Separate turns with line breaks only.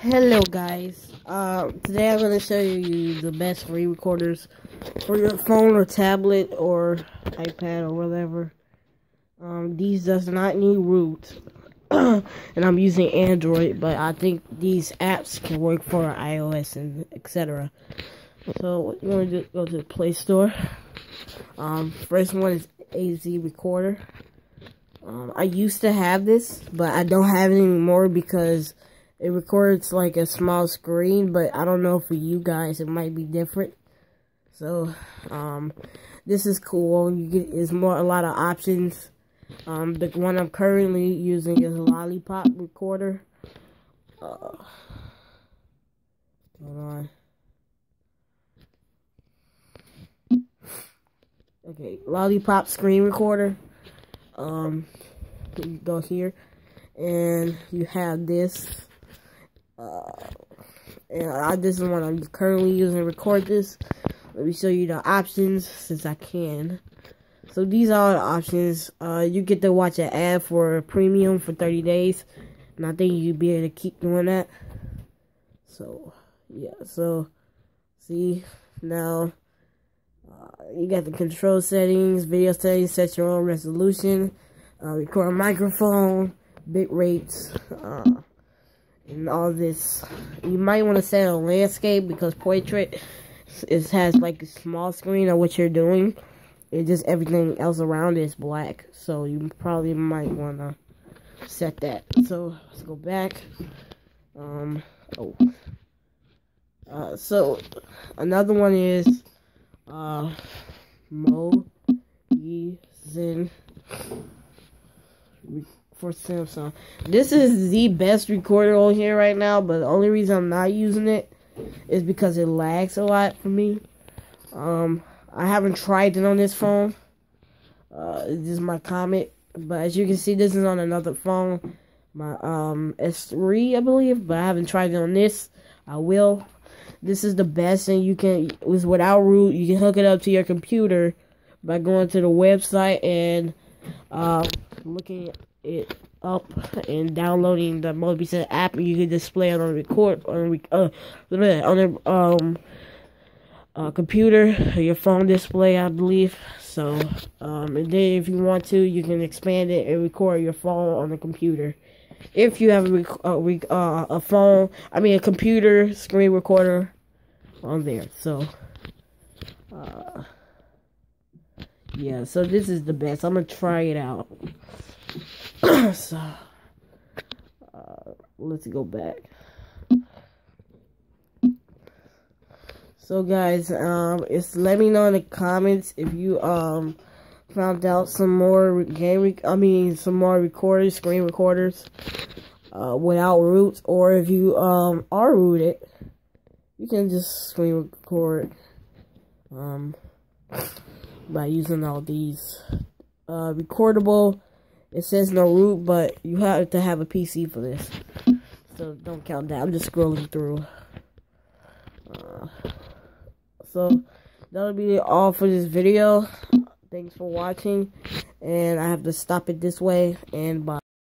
Hello guys, uh, today I'm going to show you the best free recorders for your phone or tablet or iPad or whatever. Um, these does not need root, and I'm using Android, but I think these apps can work for iOS and etc. So what you want to do, go to the Play Store. Um, first one is AZ Recorder. Um, I used to have this, but I don't have it anymore because it records like a small screen, but I don't know for you guys it might be different. So, um, this is cool. You get is more a lot of options. Um, the one I'm currently using is a Lollipop recorder. Uh, hold on. Okay, Lollipop screen recorder. Um, you go here, and you have this uh, and I, this is what I'm currently using to record this. Let me show you the options since I can. So these are the options. Uh, you get to watch an ad for premium for 30 days. And I think you'd be able to keep doing that. So, yeah. So, see, now, uh, you got the control settings, video settings, set your own resolution, uh, record microphone, bit rates, uh, and all this. You might want to set a landscape because portrait it has like a small screen of what you're doing. It just everything else around is black. So you probably might want to set that. So let's go back. Um. Oh. Uh. So another one is uh. Mo. Zen for Samsung. This is the best recorder on here right now, but the only reason I'm not using it is because it lags a lot for me. Um, I haven't tried it on this phone. Uh, this is my comment, but as you can see, this is on another phone, my um S3, I believe, but I haven't tried it on this. I will. This is the best, and you can with without root, you can hook it up to your computer by going to the website and uh, looking it up and downloading the Mobizen app, you can display it on record on uh on a um uh, computer your phone display, I believe. So, um, and then if you want to, you can expand it and record your phone on the computer. If you have a, rec uh, a phone, I mean a computer screen recorder on there. So, uh, yeah. So this is the best. I'm gonna try it out. so, uh, let's go back. So guys, um, it's let me know in the comments if you um found out some more game. I mean, some more recorders, screen recorders, uh, without roots, or if you um are rooted, you can just screen record um by using all these uh recordable it says no root, but you have to have a PC for this. So don't count that. I'm just scrolling through. Uh, so that'll be all for this video. Thanks for watching. And I have to stop it this way. And bye.